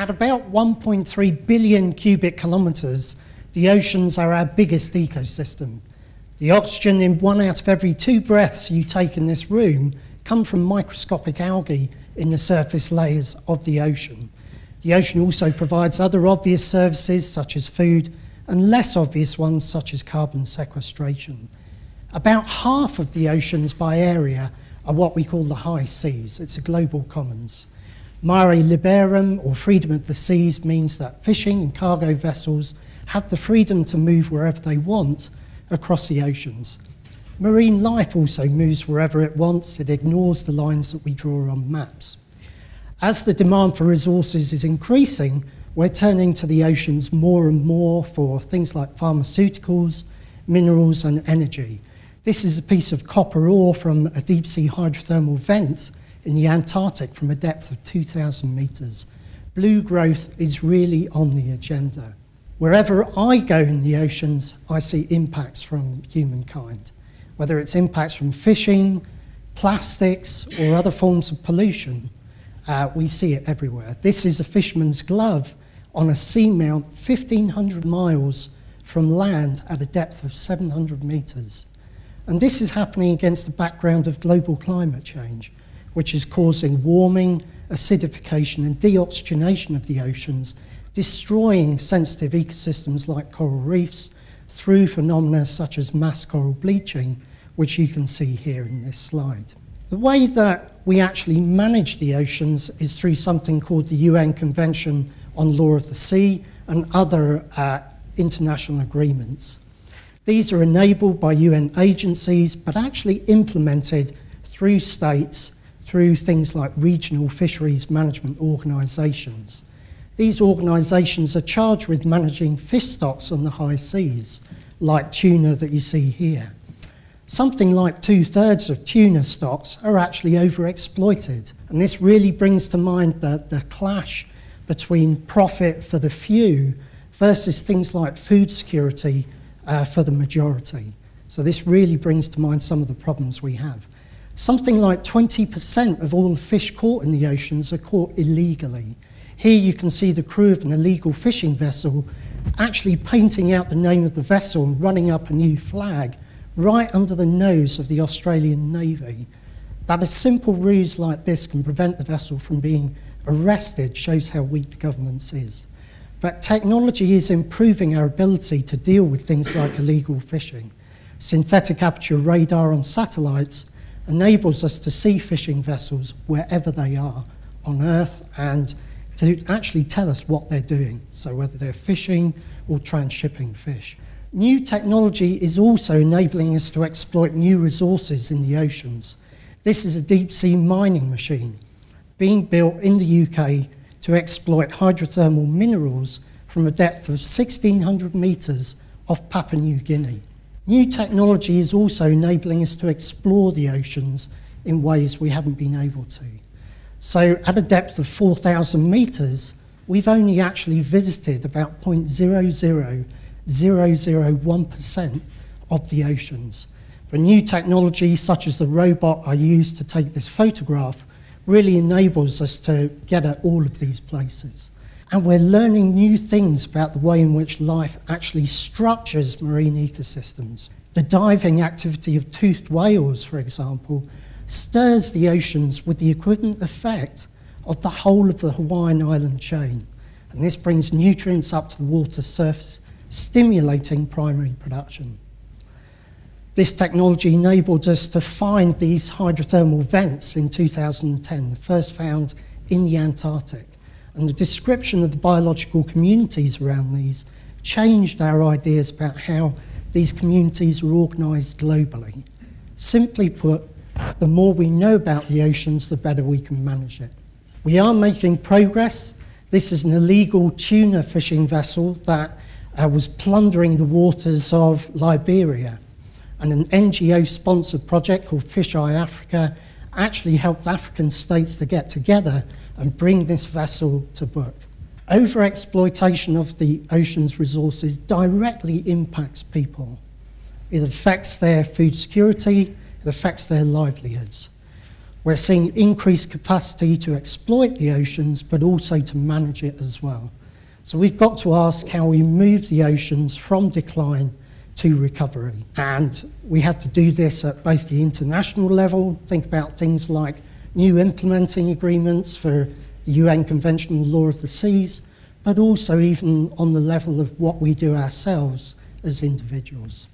At about 1.3 billion cubic kilometres, the oceans are our biggest ecosystem. The oxygen in one out of every two breaths you take in this room come from microscopic algae in the surface layers of the ocean. The ocean also provides other obvious services such as food and less obvious ones such as carbon sequestration. About half of the oceans by area are what we call the high seas. It's a global commons. Mare liberum, or freedom of the seas, means that fishing and cargo vessels have the freedom to move wherever they want across the oceans. Marine life also moves wherever it wants, it ignores the lines that we draw on maps. As the demand for resources is increasing, we're turning to the oceans more and more for things like pharmaceuticals, minerals, and energy. This is a piece of copper ore from a deep sea hydrothermal vent in the Antarctic from a depth of 2,000 metres. Blue growth is really on the agenda. Wherever I go in the oceans, I see impacts from humankind, whether it's impacts from fishing, plastics, or other forms of pollution. Uh, we see it everywhere. This is a fisherman's glove on a seamount 1,500 miles from land at a depth of 700 metres. And this is happening against the background of global climate change, which is causing warming, acidification, and deoxygenation of the oceans, destroying sensitive ecosystems like coral reefs through phenomena such as mass coral bleaching, which you can see here in this slide. The way that we actually manage the oceans is through something called the UN Convention on Law of the Sea and other uh, international agreements. These are enabled by UN agencies, but actually implemented through states through things like regional fisheries management organisations. These organisations are charged with managing fish stocks on the high seas, like tuna that you see here. Something like two thirds of tuna stocks are actually overexploited, and this really brings to mind the, the clash between profit for the few versus things like food security uh, for the majority. So this really brings to mind some of the problems we have. Something like 20% of all the fish caught in the oceans are caught illegally. Here you can see the crew of an illegal fishing vessel actually painting out the name of the vessel and running up a new flag right under the nose of the Australian Navy. That a simple ruse like this can prevent the vessel from being arrested shows how weak the governance is. But technology is improving our ability to deal with things like illegal fishing. Synthetic aperture radar on satellites enables us to see fishing vessels wherever they are on Earth and to actually tell us what they're doing, so whether they're fishing or transshipping fish. New technology is also enabling us to exploit new resources in the oceans. This is a deep sea mining machine being built in the UK to exploit hydrothermal minerals from a depth of 1600 metres off Papua New Guinea. New technology is also enabling us to explore the oceans in ways we haven't been able to. So, at a depth of 4,000 metres, we've only actually visited about 0.00001% of the oceans. But new technology, such as the robot I used to take this photograph, really enables us to get at all of these places. And we're learning new things about the way in which life actually structures marine ecosystems. The diving activity of toothed whales, for example, stirs the oceans with the equivalent effect of the whole of the Hawaiian island chain. And this brings nutrients up to the water surface, stimulating primary production. This technology enabled us to find these hydrothermal vents in 2010, the first found in the Antarctic. And the description of the biological communities around these changed our ideas about how these communities are organised globally. Simply put, the more we know about the oceans, the better we can manage it. We are making progress. This is an illegal tuna fishing vessel that uh, was plundering the waters of Liberia and an NGO sponsored project called FISH-i Africa actually helped African states to get together and bring this vessel to book. Overexploitation of the ocean's resources directly impacts people. It affects their food security, it affects their livelihoods. We're seeing increased capacity to exploit the oceans, but also to manage it as well. So we've got to ask how we move the oceans from decline to recovery. And we have to do this at both the international level, think about things like new implementing agreements for the UN Convention on the Law of the Seas, but also even on the level of what we do ourselves as individuals.